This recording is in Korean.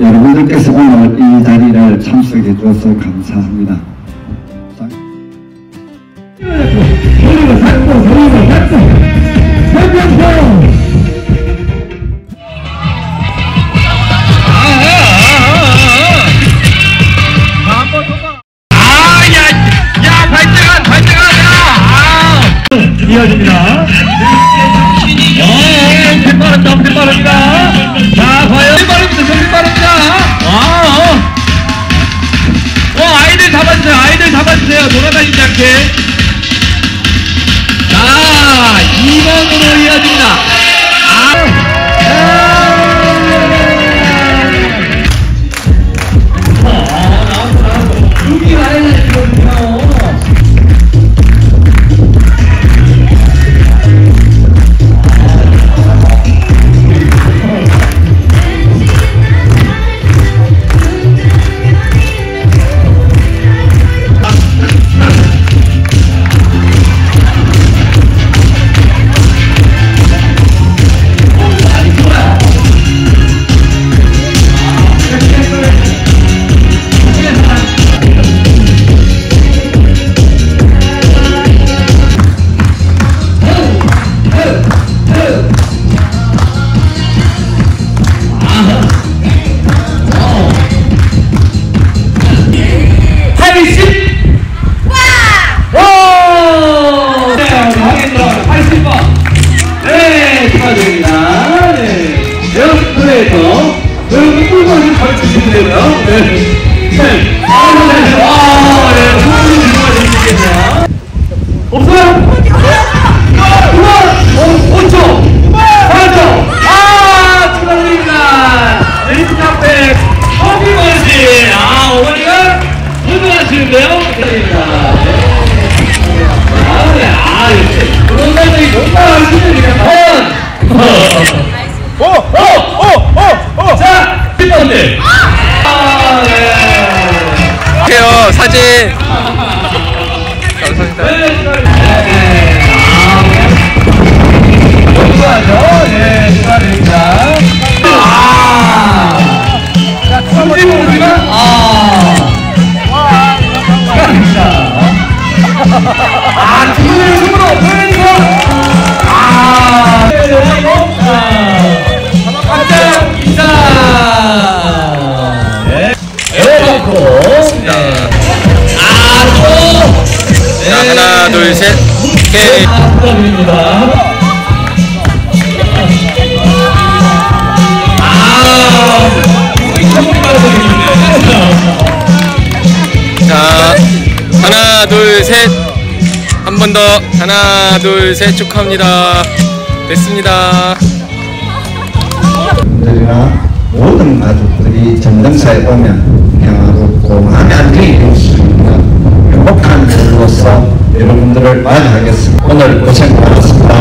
여러분들께서 오늘 이 자리를 참석해 주셔서 감사합니다. 이어집니다. 어, 엄청 빠릅니다, 엄청 빠릅니다. 자, 과연. 빠릅니다, 정신 빠릅니다. 아, 어. 어, 아이들 잡아주세요, 아이들 잡아주세요. 돌아다니지 않게. 자, 2번으로 이어집니다. 없어요? 사진 감사합니다 오케이 축하드립니다. 아, 우리 선물 받아드리겠네요. 자 하나 둘셋 한 번 더 하나 둘 셋 축하합니다 됐습니다 저희가 모든 가족들이 전등사에 오면 평화롭고 될수 있는 행복한 일로서 여러분들을 맞이하겠습니다. 오늘 고생 많았습니다.